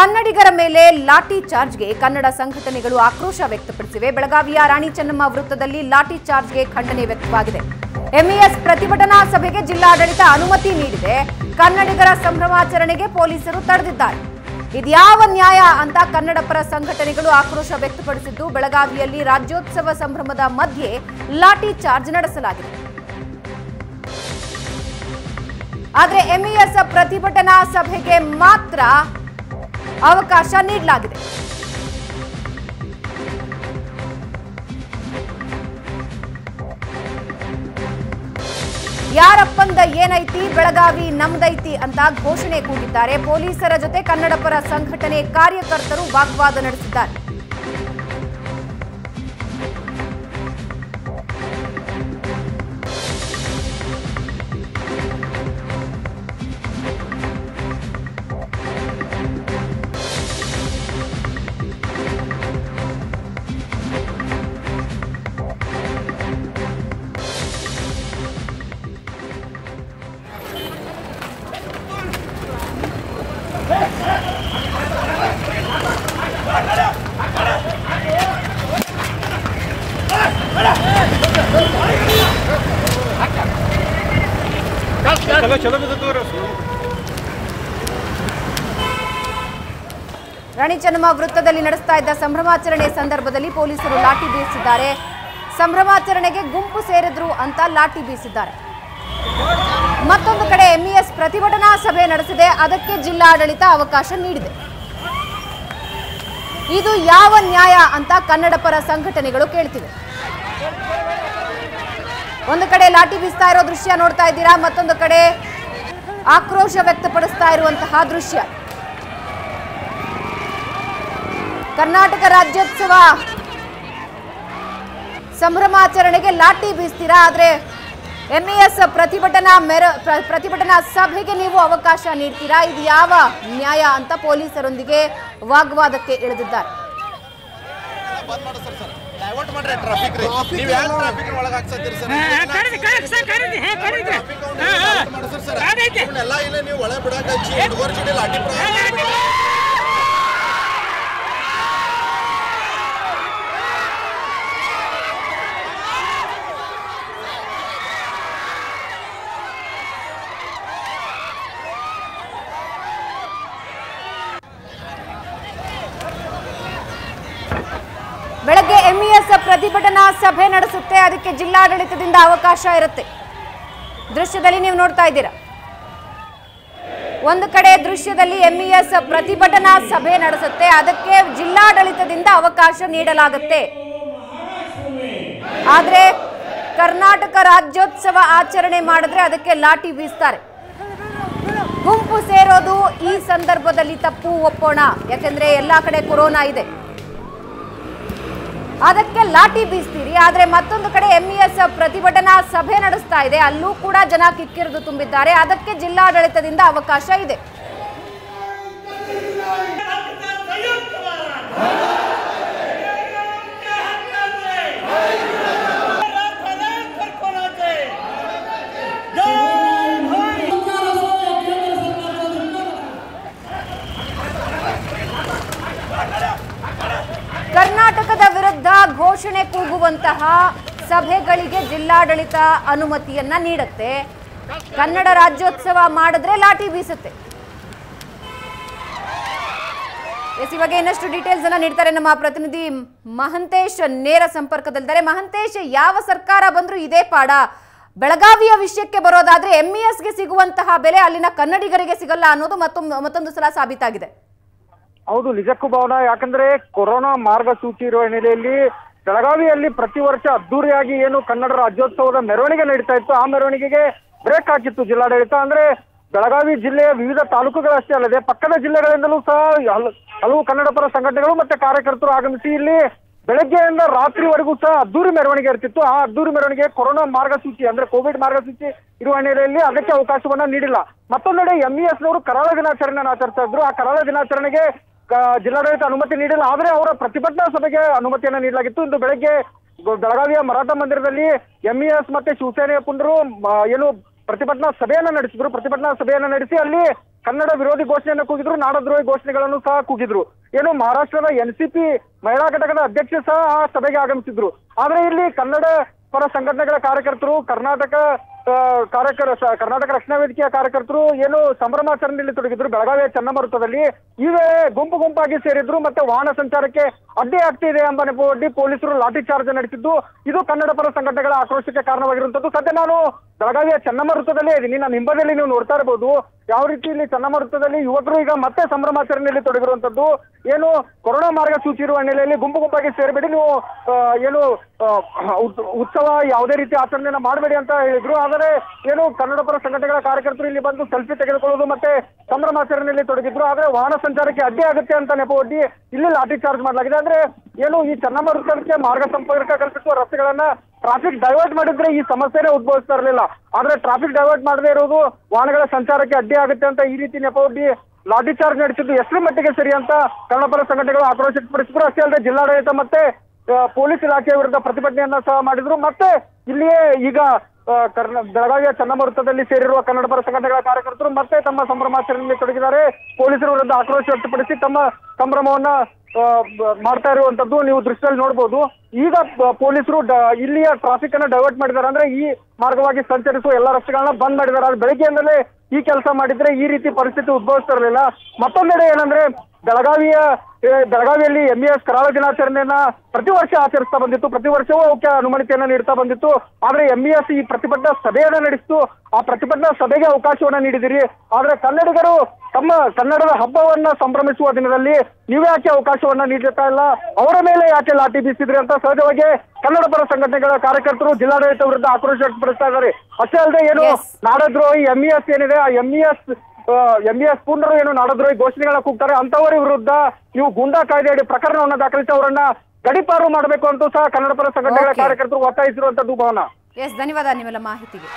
ಕನ್ನಡಿಗರ ಮೇಲೆ ಲಾಠಿ ಚಾರ್ಜ್ಗೆ ಕನ್ನಡ ಸಂಘಟನೆಗಳು ಆಕ್ರೋಶ ವ್ಯಕ್ತಪಡಿಸಿವೆ. ಬೆಳಗಾವಿಯ ರಾಣಿ ಚೆನ್ನಮ್ಮ ವೃತ್ತದಲ್ಲಿ ಲಾಠಿ ಚಾರ್ಜ್ಗೆ ಖಂಡನೆ ವ್ಯಕ್ತವಾಗಿದೆ. ಎಂಇಎಸ್ ಪ್ರತಿಭಟನಾ ಸಭೆಗೆ ಜಿಲ್ಲಾಡಳಿತ ಅನುಮತಿ ನೀಡಿದೆ. ಕನ್ನಡಿಗರ ಸಂಭ್ರಮಾಚರಣೆಗೆ ಪೊಲೀಸರು ತಡೆದಿದ್ದಾರೆ. ಇದ್ಯಾವ ನ್ಯಾಯ ಅಂತ ಕನ್ನಡ ಪರ ಸಂಘಟನೆಗಳು ಆಕ್ರೋಶ ವ್ಯಕ್ತಪಡಿಸಿದ್ದು, ಬೆಳಗಾವಿಯಲ್ಲಿ ರಾಜ್ಯೋತ್ಸವ ಸಂಭ್ರಮದ ಮಧ್ಯೆ ಲಾಠಿ ಚಾರ್ಜ್ ನಡೆಸಲಾಗಿದೆ. ಆದರೆ ಎಂಇಎಸ್ ಪ್ರತಿಭಟನಾ ಸಭೆಗೆ ಮಾತ್ರ ಅವಕಾಶ ನೀಡಲಾಗಿದೆ. ಯಾರಪ್ಪಂದ ಏನೈತಿ, ಬೆಳಗಾವಿ ನಮ್ದೈತಿ ಅಂತ ಘೋಷಣೆ ಕೂಗಿದ್ದಾರೆ. ಪೊಲೀಸರ ಜೊತೆ ಕನ್ನಡಪರ ಸಂಘಟನೆ ಕಾರ್ಯಕರ್ತರು ವಾಗ್ವಾದ ನಡೆಸಿದ್ದಾರೆ. ಚಲೋ ಚಲೋ ರಾಣಿ ಚೆನ್ನಮ್ಮ ವೃತ್ತದಲ್ಲಿ ನಡೆಸ್ತಾ ಇದ್ದ ಸಂಭ್ರಮಾಚರಣೆ ಸಂದರ್ಭದಲ್ಲಿ ಪೊಲೀಸರು ಲಾಠಿ ಬೀಸಿದ್ದಾರೆ. ಸಂಭ್ರಮಾಚರಣೆಗೆ ಗುಂಪು ಸೇರಿದ್ರು ಅಂತ ಲಾಠಿ ಬೀಸಿದ್ದಾರೆ. ಮತ್ತೊಂದು ಕಡೆ ಎಂಇಎಸ್ ಪ್ರತಿಭಟನಾ ಸಭೆ ನಡೆಸಿದೆ. ಅದಕ್ಕೆ ಜಿಲ್ಲಾಡಳಿತ ಅವಕಾಶ ನೀಡಿದೆ. ಇದು ಯಾವ ನ್ಯಾಯ ಅಂತ ಕನ್ನಡ ಪರ ಸಂಘಟನೆಗಳು ಕೇಳ್ತಿವೆ. ಒಂದು ಕಡೆ ಲಾಠಿ ಬೀಸ್ತಾ ಇರೋ ದೃಶ್ಯ ನೋಡ್ತಾ ಇದ್ದೀರಾ? ಮತ್ತೊಂದು ಕಡೆ ಆಕ್ರೋಶ ವ್ಯಕ್ತಪಡಿಸ್ತಾ ಇರುವಂತಹ ದೃಶ್ಯ. ಕರ್ನಾಟಕ ರಾಜ್ಯೋತ್ಸವ ಸಂಭ್ರಮಾಚರಣೆಗೆ ಲಾಠಿ ಬೀಸ್ತೀರಾ? ಆದ್ರೆ ಎಂಇಎಸ್ ಪ್ರತಿಭಟನಾ ಮೆರ ಪ್ರತಿಭಟನಾ ಸಭೆಗೆ ನೀವು ಅವಕಾಶ ನೀಡ್ತೀರಾ? ಇದು ಯಾವ ನ್ಯಾಯ ಅಂತ ಪೊಲೀಸರೊಂದಿಗೆ ವಾಗ್ವಾದಕ್ಕೆ ಇಳಿದಿದ್ದಾರೆ. ಬಂದ್ ಮಾಡಿ ಸರ್ ಸರ್. ಡೈವರ್ಟ್ ಮಾಡ್ರಿ ಟ್ರಾಫಿಕ್ ರೀ. ನೀವು ಯಾವ ಟ್ರಾಫಿಕ್ ಒಳಗೆ ಹಾಕ್ಸತ್ತೀರಿ ಸರ್? ಕರೀರಿ ಕರೀರಿ ಸರ್ ಕರೀರಿ ಹೇ ಮಾಡ್ಸರ್ ಸರ್. ಇವನ್ನೆಲ್ಲ ಇಲ್ಲ ನೀವು ಒಳಗೆ ಬಿಡಾಕ ಹಚ್ಚಿ ಹುಡುಗರ ಜೊತೆ ಲಾಠಿ ಪ್ರಹಾರ ಮಾಡ್ಬೇಡಿ. ಬೆಳಗ್ಗೆ ಎಂಇಎಸ್ ಪ್ರತಿಭಟನಾ ಸಭೆ ನಡೆಸುತ್ತೆ. ಅದಕ್ಕೆ ಜಿಲ್ಲಾಡಳಿತದಿಂದ ಅವಕಾಶ ಇರುತ್ತೆ. ದೃಶ್ಯದಲ್ಲಿ ನೀವು ನೋಡ್ತಾ ಇದ್ದೀರಾ? ಒಂದು ಕಡೆ ದೃಶ್ಯದಲ್ಲಿ ಎಂಇಎಸ್ ಪ್ರತಿಭಟನಾ ಸಭೆ ನಡೆಸುತ್ತೆ. ಅದಕ್ಕೆ ಜಿಲ್ಲಾಡಳಿತದಿಂದ ಅವಕಾಶ ನೀಡಲಾಗುತ್ತೆ. ಆದ್ರೆ ಕರ್ನಾಟಕ ರಾಜ್ಯೋತ್ಸವ ಆಚರಣೆ ಮಾಡಿದ್ರೆ ಅದಕ್ಕೆ ಲಾಠಿ ಬೀಸ್ತಾರೆ. ಗುಂಪು ಸೇರೋದು ಈ ಸಂದರ್ಭದಲ್ಲಿ ತಪ್ಪು ಒಪ್ಪೋಣ. ಯಾಕಂದ್ರೆ ಎಲ್ಲಾ ಕಡೆ ಕೊರೋನಾ ಇದೆ. ಅದಕ್ಕೆ ಲಾಠಿ ಬೀಸ್ತೀರಿ. ಆದರೆ ಮತ್ತೊಂದು ಕಡೆ ಎಂಇಎಸ್ ಪ್ರತಿಭಟನಾ ಸಭೆ ನಡೆಸ್ತಾ ಇದೆ. ಅಲ್ಲೂ ಕೂಡ ಜನ ಕಿಕ್ಕಿರಿದು ತುಂಬಿದ್ದಾರೆ. ಅದಕ್ಕೆ ಜಿಲ್ಲಾಡಳಿತದಿಂದ ಅವಕಾಶ ಇದೆ ಕರ್ನಾಟಕದ ವಿರುದ್ಧ ಘೋಷಣೆ ಕೂಗುವಂತಹ ಸಭೆಗಳಿಗೆ ಜಿಲ್ಲಾಡಳಿತ ಅನುಮತಿಯನ್ನ ನೀಡುತ್ತೆ. ಕನ್ನಡ ರಾಜ್ಯೋತ್ಸವ ಮಾಡಿದ್ರೆ ಲಾಠಿ ಬೀಸುತ್ತೆ. ಎಸ್, ಇವಾಗ ಇನ್ನಷ್ಟು ಡೀಟೇಲ್ಸ್ ಅನ್ನ ನೀಡ್ತಾರೆ ನಮ್ಮ ಪ್ರತಿನಿಧಿ ಮಹಂತೇಶ್ ನೇರ ಸಂಪರ್ಕದಲ್ಲಿದ್ದಾರೆ. ಮಹಂತೇಶ್, ಯಾವ ಸರ್ಕಾರ ಬಂದ್ರೂ ಇದೇ ಪಾಡ. ಬೆಳಗಾವಿಯ ವಿಷಯಕ್ಕೆ ಬರೋದಾದ್ರೆ ಎಂಇಎಸ್ಗೆ ಸಿಗುವಂತಹ ಬೆಲೆ ಅಲ್ಲಿನ ಕನ್ನಡಿಗರಿಗೆ ಸಿಗಲ್ಲ ಅನ್ನೋದು ಮತ್ತೊಂದು ಮತ್ತೊಂದು ಸಲ ಸಾಬೀತಾಗಿದೆ. ಹೌದು, ನಿಜಕ್ಕೂ ಭವನ, ಯಾಕಂದ್ರೆ ಕೊರೋನಾ ಮಾರ್ಗಸೂಚಿ ಇರುವ ಹಿನ್ನೆಲೆಯಲ್ಲಿ ಬೆಳಗಾವಿಯಲ್ಲಿ ಪ್ರತಿ ವರ್ಷ ಅದ್ದೂರಿಯಾಗಿ ಏನು ಕನ್ನಡ ರಾಜ್ಯೋತ್ಸವದ ಮೆರವಣಿಗೆ ನಡೀತಾ ಇತ್ತು. ಆ ಮೆರವಣಿಗೆಗೆ ಬ್ರೇಕ್ ಹಾಕಿತ್ತು ಜಿಲ್ಲಾಡಳಿತ. ಅಂದ್ರೆ ಬೆಳಗಾವಿ ಜಿಲ್ಲೆಯ ವಿವಿಧ ತಾಲೂಕುಗಳಷ್ಟೇ ಅಲ್ಲದೆ ಪಕ್ಕದ ಜಿಲ್ಲೆಗಳಿಂದಲೂ ಸಹ ಹಲ- ಹಲವು ಕನ್ನಡ ಪರ ಸಂಘಟನೆಗಳು ಮತ್ತೆ ಕಾರ್ಯಕರ್ತರು ಆಗಮಿಸಿ ಇಲ್ಲಿ ಬೆಳಗ್ಗೆಯಿಂದ ರಾತ್ರಿವರೆಗೂ ಸಹ ಅದ್ದೂರಿ ಮೆರವಣಿಗೆ ಇರ್ತಿತ್ತು ಆ ಅದ್ದೂರಿ ಮೆರವಣಿಗೆ ಕೊರೋನಾ ಮಾರ್ಗಸೂಚಿ, ಅಂದ್ರೆ ಕೋವಿಡ್ ಮಾರ್ಗಸೂಚಿ ಇರುವ ಹಿನ್ನೆಲೆಯಲ್ಲಿ ಅದಕ್ಕೆ ಅವಕಾಶವನ್ನ ನೀಡಿಲ್ಲ. ಮತ್ತೊಂದೆಡೆ ಎಂಇಎಸ್ ನವರು ಕರಾಳ ದಿನಾಚರಣೆಯನ್ನು ಆಚರಿಸ್ತಾ ಇದ್ರು. ಆ ಕರಾಳ ದಿನಾಚರಣೆಗೆ ಜಿಲ್ಲಾಡಳಿತ ಅನುಮತಿ ನೀಡಿಲ್ಲ, ಆದರೆ ಅವರ ಪ್ರತಿಭಟನಾ ಸಭೆಗೆ ಅನುಮತಿಯನ್ನ ನೀಡಲಾಗಿತ್ತು. ಇಂದು ಬೆಳಗ್ಗೆ ಬೆಳಗಾವಿಯ ಮರಾಠ ಮಂದಿರದಲ್ಲಿ ಎಂಇಎಸ್ ಮತ್ತೆ ಶಿವಸೇನೆಯ ಪುಂಡರು ಏನು ಪ್ರತಿಭಟನಾ ಸಭೆಯನ್ನ ನಡೆಸಿದ್ರು. ಪ್ರತಿಭಟನಾ ಸಭೆಯನ್ನ ನಡೆಸಿ ಅಲ್ಲಿ ಕನ್ನಡ ವಿರೋಧಿ ಘೋಷಣೆಯನ್ನು ಕೂಗಿದ್ರು, ನಾಡದ್ರೋಹಿ ಘೋಷಣೆಗಳನ್ನು ಸಹ ಕೂಗಿದ್ರು. ಏನು ಮಹಾರಾಷ್ಟ್ರದ ಎನ್ ಸಿ ಪಿ ಮಹಿಳಾ ಘಟಕದ ಅಧ್ಯಕ್ಷ ಸಹ ಆ ಸಭೆಗೆ ಆಗಮಿಸಿದ್ರು. ಆದ್ರೆ ಇಲ್ಲಿ ಕನ್ನಡ ಪರ ಸಂಘಟನೆಗಳ ಕಾರ್ಯಕರ್ತರು, ಕರ್ನಾಟಕ ಕಾರ್ಯಕರ ಸ- ಕರ್ನಾಟಕ ರಕ್ಷಣಾ ವೇದಿಕೆಯ ಕಾರ್ಯಕರ್ತರು ಏನು ಸಂಭ್ರಮಾಚರಣೆಯಲ್ಲಿ ತೊಡಗಿದ್ರು, ಬೆಳಗಾವಿಯ ಚನ್ನಮರುತದಲ್ಲಿ, ಇವೇ ಗುಂಪು ಗುಂಪಾಗಿ ಸೇರಿದ್ರು ಮತ್ತೆ ವಾಹನ ಸಂಚಾರಕ್ಕೆ ಅಡ್ಡಿ ಆಗ್ತಿದೆ ಎಂಬ ನೆಪವೊಡ್ಡಿ ಪೊಲೀಸರು ಲಾಠಿ ಚಾರ್ಜ್ ನಡೆಸಿದ್ದು, ಇದು ಕನ್ನಡ ಪರ ಸಂಘಟನೆಗಳ ಆಕ್ರೋಶಕ್ಕೆ ಕಾರಣವಾಗಿರುವಂತದ್ದು ಸದ್ಯ ನಾನು ಬೆಳಗಾವಿಯ ಚನ್ನಮರುತದಲ್ಲೇ ಇದ್ದೀನಿ. ನನ್ನ ಹಿಂಬದಿಯಲ್ಲಿ ನೀವು ನೋಡ್ತಾ ಇರಬಹುದು ಯಾವ ರೀತಿ ಇಲ್ಲಿ ಚನ್ನಮರುತದಲ್ಲಿ ಯುವಕರು ಈಗ ಮತ್ತೆ ಸಂಭ್ರಮಾಚರಣೆಯಲ್ಲಿ ತೊಡಗಿರುವಂತದ್ದು ಏನು ಕೊರೋನಾ ಮಾರ್ಗಸೂಚಿ ಇರುವ ಹಿನ್ನೆಲೆಯಲ್ಲಿ ಗುಂಪು ಗುಂಪಾಗಿ ಸೇರಬೇಡಿ. ನೀವು ಏನು ಉತ್ಸವ ಯಾವುದೇ ರೀತಿ ಆಚರಣೆಯನ್ನ ಮಾಡಬೇಡಿ ಅಂತ ಹೇಳಿದ್ರು. ಆದರೆ ಏನು ಕನ್ನಡಪರ ಸಂಘಟನೆಗಳ ಕಾರ್ಯಕರ್ತರು ಇಲ್ಲಿ ಬಂದು ಸೆಲ್ಫಿ ತೆಗೆದುಕೊಳ್ಳೋದು ಮತ್ತೆ ಸಂಭ್ರಮಾಚರಣೆಯಲ್ಲಿ ತೊಡಗಿದ್ರು. ಆದ್ರೆ ವಾಹನ ಸಂಚಾರಕ್ಕೆ ಅಡ್ಡಿ ಆಗುತ್ತೆ ಅಂತ ನೆಪ ಒಡ್ಡಿ ಇಲ್ಲಿ ಲಾಠಿ ಚಾರ್ಜ್ ಮಾಡಲಾಗಿದೆ. ಅಂದ್ರೆ ಏನು ಈ ಚನ್ನಮ್ಮ ವೃತ್ತಕ್ಕೆ ಮಾರ್ಗ ಸಂಪರ್ಕ ಕಲ್ಪಿಸುವ ರಸ್ತೆಗಳನ್ನ ಟ್ರಾಫಿಕ್ ಡೈವರ್ಟ್ ಮಾಡಿದ್ರೆ ಈ ಸಮಸ್ಯೆನೇ ಉದ್ಭವಿಸ್ತಾ ಇರಲಿಲ್ಲ. ಆದ್ರೆ ಟ್ರಾಫಿಕ್ ಡೈವರ್ಟ್ ಮಾಡದೇ ಇರೋದು ವಾಹನಗಳ ಸಂಚಾರಕ್ಕೆ ಅಡ್ಡಿ ಆಗುತ್ತೆ ಅಂತ ಈ ರೀತಿ ನೆಪವೊಡ್ಡಿ ಲಾಠಿ ಚಾರ್ಜ್ ನಡೆಸಿದ್ದು ಎಷ್ಟರ ಮಟ್ಟಿಗೆ ಸರಿ ಅಂತ ಕನ್ನಡಪರ ಸಂಘಟನೆಗಳು ಆಕ್ರೋಶ ವ್ಯಕ್ತಪಡಿಸಿದ್ರು ಅಷ್ಟೇ ಅಲ್ಲದೆ ಜಿಲ್ಲಾಡಳಿತ ಮತ್ತೆ ಪೊಲೀಸ್ ಇಲಾಖೆಯ ವಿರುದ್ಧ ಪ್ರತಿಭಟನೆಯನ್ನ ಸಹ ಮಾಡಿದ್ರು. ಮತ್ತೆ ಇಲ್ಲಿಯೇ ಈಗ ಕರ್ನ, ಬೆಳಗಾವಿಯ ಚನ್ನಮರುತದಲ್ಲಿ ಸೇರಿರುವ ಕನ್ನಡ ಪರ ಸಂಘಟನೆಗಳ ಕಾರ್ಯಕರ್ತರು ಮತ್ತೆ ತಮ್ಮ ಸಂಭ್ರಮಾಚರಣೆಯಲ್ಲಿ ತೊಡಗಿದ್ದಾರೆ. ಪೊಲೀಸರ ವಿರುದ್ಧ ಆಕ್ರೋಶ ವ್ಯಕ್ತಪಡಿಸಿ ತಮ್ಮ ಸಂಭ್ರಮವನ್ನ ಮಾಡ್ತಾ ಇರುವಂತದ್ದು ನೀವು ದೃಶ್ಯದಲ್ಲಿ ನೋಡಬಹುದು ಈಗ ಪೊಲೀಸರು ಇಲ್ಲಿಯ ಟ್ರಾಫಿಕ್ ಅನ್ನ ಡೈವರ್ಟ್ ಮಾಡಿದ್ದಾರೆ. ಅಂದ್ರೆ ಈ ಮಾರ್ಗವಾಗಿ ಸಂಚರಿಸುವ ಎಲ್ಲ ರಸ್ತೆಗಳನ್ನ ಬಂದ್ ಮಾಡಿದ್ದಾರೆ. ಬೆಳಗ್ಗೆಯಿಂದಲೇ ಈ ಕೆಲಸ ಮಾಡಿದ್ರೆ ಈ ರೀತಿ ಪರಿಸ್ಥಿತಿ ಉದ್ಭವಿಸ್ತಿರಲಿಲ್ಲ ಮತ್ತೊಂದೆಡೆ ಏನಂದ್ರೆ ಬೆಳಗಾವಿಯ ಬೆಳಗಾವಿಯಲ್ಲಿ ಎಂ ಎಸ್ ಕರಾಳ ದಿನಾಚರಣೆಯನ್ನ ಪ್ರತಿ ವರ್ಷ ಆಚರಿಸ್ತಾ ಬಂದಿತ್ತು. ಪ್ರತಿ ವರ್ಷವೂ ಅವಕ್ಕೆ ಅನುಮತಿಯನ್ನ ನೀಡ್ತಾ ಬಂದಿತ್ತು. ಆದ್ರೆ ಎಂ ಎಸ್ ಈ ಪ್ರತಿಭಟನಾ ಸಭೆಯನ್ನ ನಡೆಸಿತು. ಆ ಪ್ರತಿಭಟನಾ ಸಭೆಗೆ ಅವಕಾಶವನ್ನ ನೀಡಿದಿರಿ. ಆದ್ರೆ ಕನ್ನಡಿಗರು ತಮ್ಮ ಕನ್ನಡದ ಹಬ್ಬವನ್ನ ಸಂಭ್ರಮಿಸುವ ದಿನದಲ್ಲಿ ನೀವು ಯಾಕೆ ಅವಕಾಶವನ್ನ ನೀಡುತ್ತಾ ಇಲ್ಲ? ಅವರ ಮೇಲೆ ಯಾಕೆ ಲಾಠಿ ಬೀಸಿದ್ರಿ ಅಂತ ಸಹಜವಾಗಿ ಕನ್ನಡ ಪರ ಸಂಘಟನೆಗಳ ಕಾರ್ಯಕರ್ತರು ಜಿಲ್ಲಾಡಳಿತ ವಿರುದ್ಧ ಆಕ್ರೋಶ ವ್ಯಕ್ತಪಡಿಸ್ತಾ ಇದ್ದಾರೆ. ಅಷ್ಟೇ ಅಲ್ಲದೆ ಏನು. ನಾಡದ್ರೋಹಿ ಎಂ ಎಸ್ ಏನಿದೆ ಆ ಎಂ ಬಿ ಎಸ್ ಪೂರ್ಣರು ಏನು ನಾಡದ್ರೋಹಿ ಘೋಷಣೆಗಳನ್ನ ಕೂಗ್ತಾರೆ ಅಂತವರ ವಿರುದ್ಧ ನೀವು ಗೂಂಡಾ ಕಾಯ್ದೆಯಡಿ ಪ್ರಕರಣವನ್ನ ದಾಖಲಿಸಿ ಅವರನ್ನ ಗಡಿಪಾರು ಮಾಡಬೇಕು ಅಂತೂ ಸಹ ಕನ್ನಡ ಪರ ಸಂಘಟನೆಗಳ ಕಾರ್ಯಕರ್ತರು ಒತ್ತಾಯಿಸಿರುವಂತದ್ದು ಭವನ. ಎಸ್ ಧನ್ಯವಾದ ನಿಮ್ಮೆಲ್ಲ ಮಾಹಿತಿಗೆ.